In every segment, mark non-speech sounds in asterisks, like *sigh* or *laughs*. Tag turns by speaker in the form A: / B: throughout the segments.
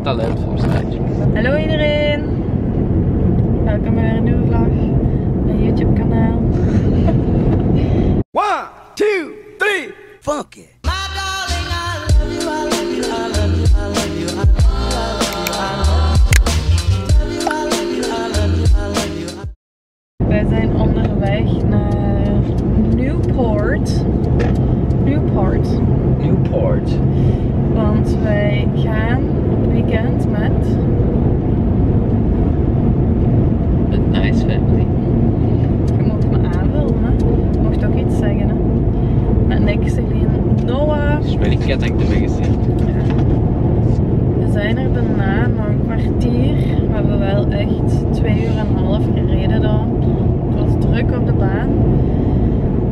A: je talent voor.
B: Hallo iedereen! Welkom bij weer een nieuwe vlog. Mijn YouTube kanaal.
C: One, two, three, fuck it.
B: Met Nick, Celine, Noah.
A: Met die ketting te gezien.
B: Ja. We zijn er bijna nog een kwartier. We hebben wel echt twee uur en een half gereden dan. Het was druk op de baan.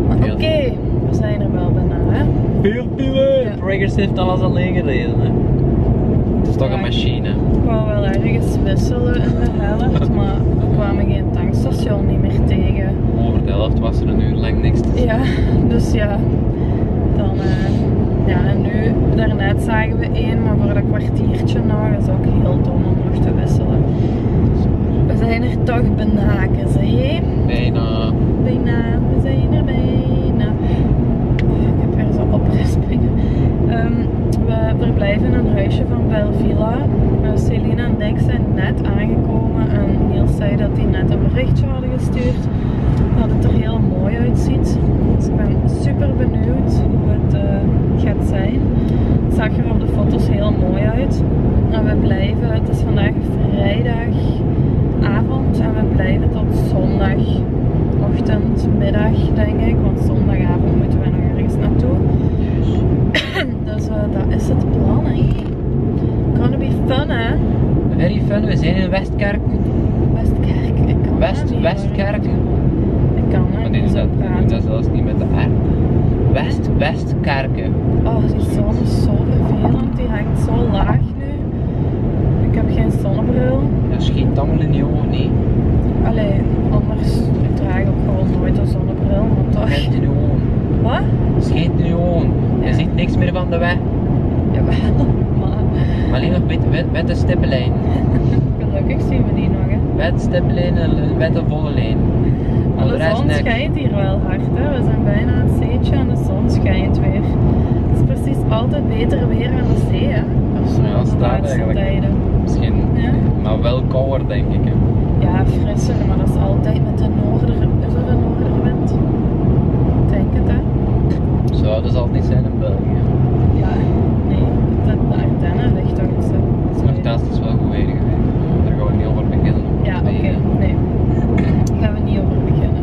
B: Maar oké, we zijn er wel bijna. Hè?
A: Heel veel.
B: Ja.
A: Braggers heeft alles alleen gereden. Hè. Het is toch
B: Ja.
A: een machine.
B: Ik wou wel ergens wisselen in de helft, *laughs* maar we kwamen geen tankstation niet meer tegen.
A: Over de helft was er een uur lang niks te zien.
B: Ja, dus ja. Dan, eh, ja, en nu, daarnet zagen we één, maar voor dat kwartiertje nog is ook heel dom om nog te wisselen. We zijn er toch bijna, zie
A: Bijna.
B: Bijna, we zijn er bijna. Ik heb weer zo oprispingen. Ehm we verblijven in een huisje van Belvilla. Uh, Celine en Nick zijn net aangekomen en Niels zei dat hij net een berichtje hadden gestuurd dat het er heel mooi uitziet. Dus ik ben super benieuwd hoe het eh, gaat zijn. Het zag er op de foto's heel mooi uit. En we blijven, het is vandaag vrijdagavond en we blijven tot zondagochtend, middag denk ik. Want zondagavond moeten we nog ergens naartoe. *clears throat* dus eh, dat is het plan hè. Gonna be fun hè.
A: Very fun, we zijn in Westkerk.
B: Westkerk, ik kan
A: West, Westkerk.
B: Kan
A: Maar
B: het
A: nee,
B: niet
A: dat, dat zelfs niet met de R. West, Westkerken.
B: Oh, die zon is zo vervelend. Die hangt zo laag nu. Ik heb geen zonnebril.
A: Dat schiet allemaal in je ogen, nee.
B: Allee, anders ik draag ik ook gewoon nooit een zonnebril. Maar toch.
A: Schijnt in je ogen.
B: Wat?
A: Schijnt in je ogen. Je ziet niks meer van de weg.
B: Jawel, maar *laughs*
A: Maar alleen nog wit, wit, witte stippenlijn. *laughs*
B: gelukkig zien we die nog. Hè.
A: Stippenlijn en een witte volle lijn.
B: Maar
A: de
B: zon schijnt hier wel hard. Hè. We zijn bijna aan het zeetje en de zon schijnt weer. Het is precies altijd beter weer aan de zee. Hè. Of zo,
A: Ja, staat eigenlijk.
B: tijden.
A: Misschien,
B: Ja.
A: maar wel kouder denk ik. Hè.
B: Ja, frisser, maar dat is altijd met de noorder, is dat een noorderwind? Ik Denk het, hè?
A: Zo, dat zal het niet zijn in België.
B: Ja, nee, de, de Ardennen ligt toch iets, hè?
A: Nogthans, het is wel goed weer geweest. Daar gaan we niet over beginnen.
B: Ja, oké, nee. Daar gaan we niet over beginnen.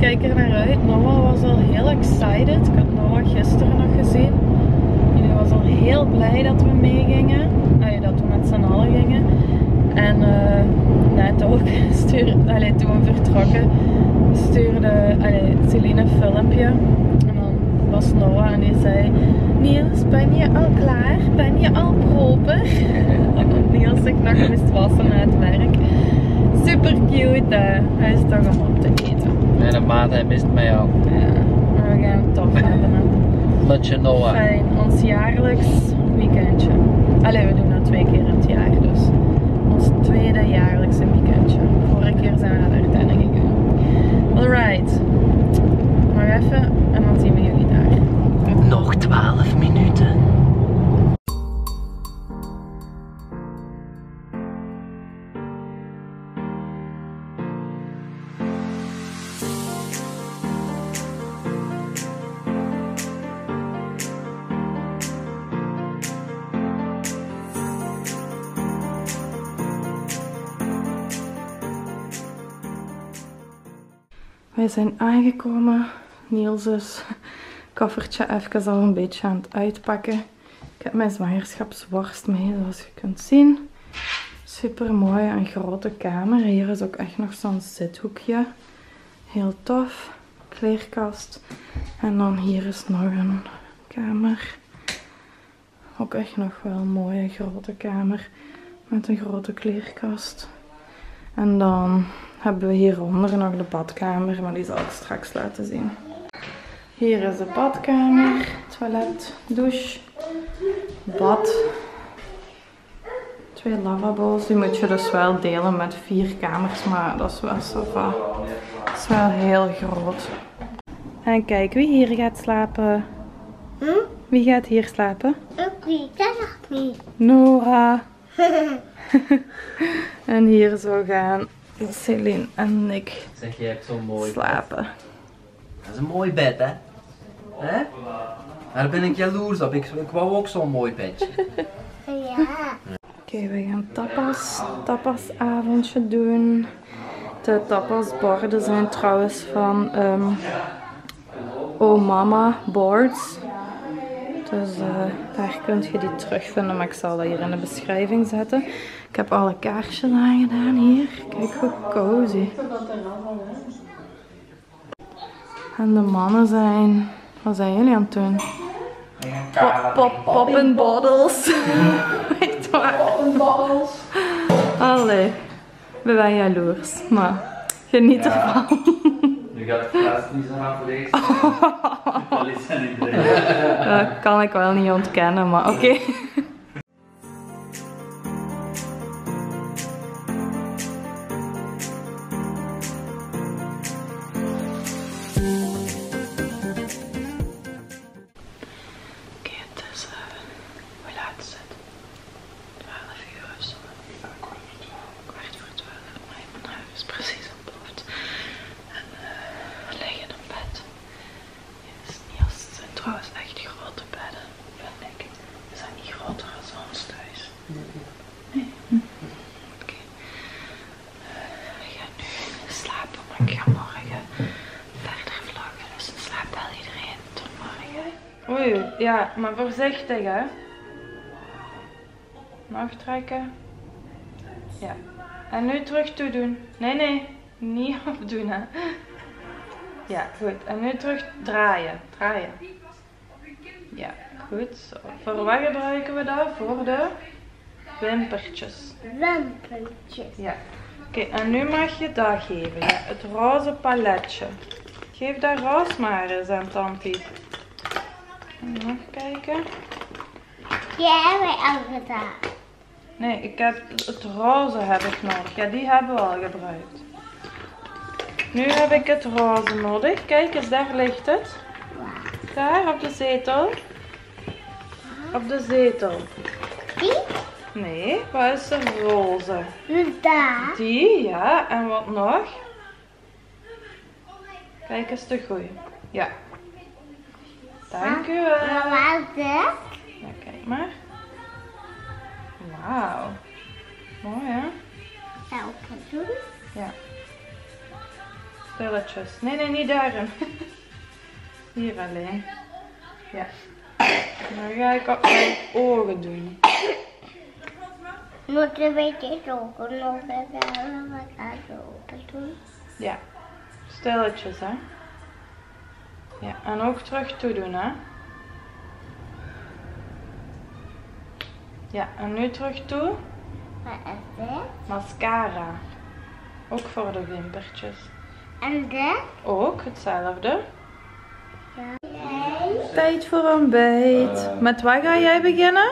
B: Kijk er naar uit. Noah was al heel excited. Ik had Noah gisteren nog gezien. Hij was al heel blij dat we meegingen. Allee, dat we met z'n allen gingen. En eh, net ook, *laughs* stuur, allee, toen we vertrokken, stuurde allee, Celine een filmpje. En dan was Noah en die zei, Niels, ben je al klaar? Ben je al proper? *laughs* Niels zich nog moest wassen na het werk. Super cute, hè. hij is toch om op te eten.
A: Mijn maat, hij mist mij al.
B: Ja, maar we gaan het tof hebben.
A: Let *laughs* je Noah.
B: Fijn, ons jaarlijks Wij zijn aangekomen. Niels is koffertje even al een beetje aan het uitpakken. Ik heb mijn zwangerschapsworst mee, zoals je kunt zien. Super mooi, een grote kamer. Hier is ook echt nog zo'n zithoekje. Heel tof. Kleerkast. En dan hier is nog een kamer. Ook echt nog wel een mooie grote kamer. Met een grote kleerkast. En dan hebben we hieronder nog de badkamer, maar die zal ik straks laten zien. Hier is de badkamer, toilet, douche, bad. Twee lavabos. Die moet je dus wel delen met vier kamers, maar dat is wel sava. Dat is wel heel groot. En kijk wie hier gaat slapen.
D: Hm?
B: Wie gaat hier slapen?
D: Ik weet dat nog niet.
B: Nora. *laughs* *laughs* en hier zo gaan Celine en ik
A: Zeg, je hebt zo'n mooi
B: slapen.
A: Dat is een mooi bed, hè? Hè? Daar ben ik jaloers op. Ik, ik wou ook zo'n mooi bedje.
D: Ja.
B: Oké, we gaan tapas, tapasavondje doen. De tapasborden zijn trouwens van ehm Oh Mama Boards. Dus eh, daar kun je die terugvinden, maar ik zal dat hier in de beschrijving zetten. Ik heb alle kaarsjes aangedaan hier. Kijk hoe cozy. En de mannen zijn... Wat zijn jullie aan het doen? Pop, pop, pop in bottles. *laughs* Echt waar. Allee, we zijn jaloers, maar geniet ervan.
E: Nu gaat het glas niet zo hard leeg. *laughs* Dat is niet bij.
B: Dat kan ik wel niet ontkennen, maar oké. Oké, ja, maar voorzichtig hè. Nog trekken. Ja. En nu terug toe doen. Nee, nee. Niet *laughs* afdoen hè. Ja, goed. En nu terug draaien. Draaien. Ja, goed. Zo. Voor wat gebruiken we dat? Voor de wimpertjes.
D: Wempertjes.
B: Ja. Oké, en nu mag je dat geven. Ja, het roze paletje. Geef dat roze maar eens aan Tanti. Nog kijken.
D: Die hebben we al gedaan.
B: Nee, ik heb het roze heb ik nodig. Ja, die hebben we al gebruikt. Nu heb ik het roze nodig. Kijk eens, daar ligt het. Daar, op de zetel. Op de zetel.
D: Die?
B: Nee, wat is er roze?
D: Daar.
B: Die, ja. En wat nog? Kijk eens de goeie. Ja. Dank u wel.
D: Was dit?
B: Ja, kijk maar. Wauw. Mooi hè?
D: Doen?
B: Ja. Stilletjes. Nee, nee, niet daarin. *laughs* Hier alleen. Ja. Dan ga ik op mijn ogen doen.
D: Moet een beetje zoeken nog even wat aan ogen doen.
B: Ja. Stilletjes, hè. Ja, en ook terug toe doen, hè. Ja, en nu terug toe.
D: Wat is dit?
B: Mascara. Ook voor de wimpertjes.
D: En dit?
B: Ook hetzelfde. Tijd voor ontbijt. Met wat ga jij beginnen?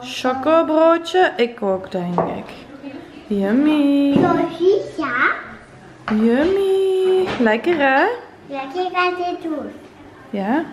B: Chocobroodje. Ik ook, denk ik. Yummy. Yummy. Lekker, hè?
D: Lekker gaat dit doen.
B: Ja?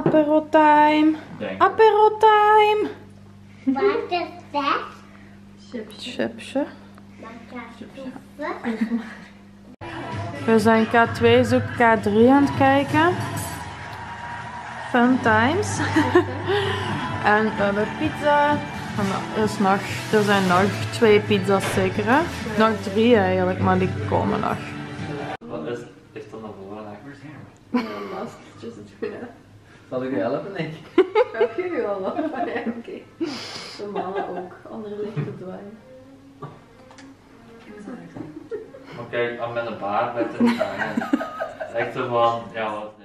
B: Apero time.
E: Denk.
B: Apero time.
D: Wat is dat?
B: Chipsje. We zijn K2 zoek K3 aan het kijken. Fun times. *laughs* en we hebben pizza. En er, is nog, er zijn nog twee pizza's zeker hè? Nog drie eigenlijk, maar die komen nog.
E: Wat is, is er naar voren?
A: Zal ik je helpen, Nick?
B: Heb je wel *laughs* Oké. De mannen ook. Andere lichte dwijn.
E: Maar kijk, aan met een baard met een tangen. Echt zo van, ja wat.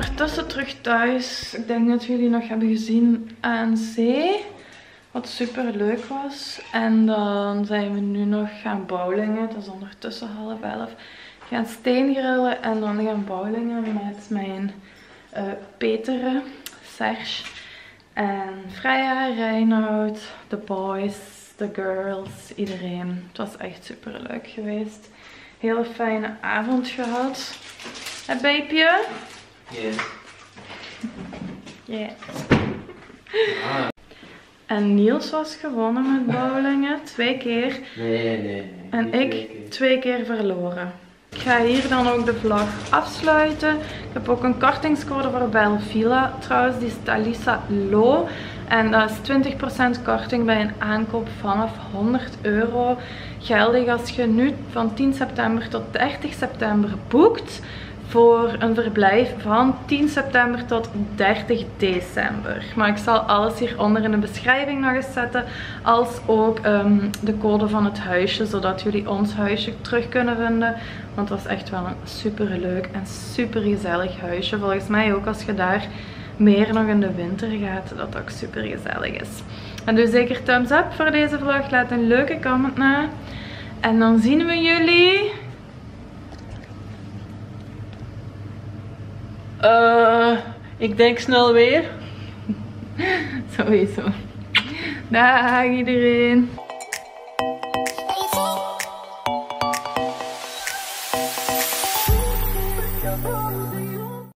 B: Ondertussen terug thuis. Ik denk dat jullie nog hebben gezien aan zee. Wat super leuk was. En dan zijn we nu nog gaan bowlingen. Het is ondertussen half elf. Gaan steengrillen en dan gaan bowlingen met mijn eh Peter, Serge en Freya, Reinoud, de boys, de girls, iedereen. Het was echt super leuk geweest. Hele fijne avond gehad. Hé babyje?
A: Yes.
B: Ja. En Niels was gewonnen met bowlingen, twee keer.
A: Nee, nee, nee.
B: En
A: niet
B: ik
A: twee keer.
B: twee keer verloren. Ik ga hier dan ook de vlog afsluiten. Ik heb ook een kortingscode voor Belvilla. Trouwens, die is Talisa Lo. En dat is 20% korting bij een aankoop vanaf 100 euro. Geldig als je nu van 10 september tot 30 september boekt voor een verblijf van 10 september tot 30 december. Maar ik zal alles hieronder in de beschrijving nog eens zetten. Als ook ehm, de code van het huisje, zodat jullie ons huisje terug kunnen vinden. Want het was echt wel een super leuk en super gezellig huisje. Volgens mij ook als je daar meer nog in de winter gaat, dat ook super gezellig is. En doe zeker thumbs up voor deze vlog. Laat een leuke comment na. En dan zien we jullie Eh, ik denk snel weer. *laughs* Sowieso. Dag iedereen.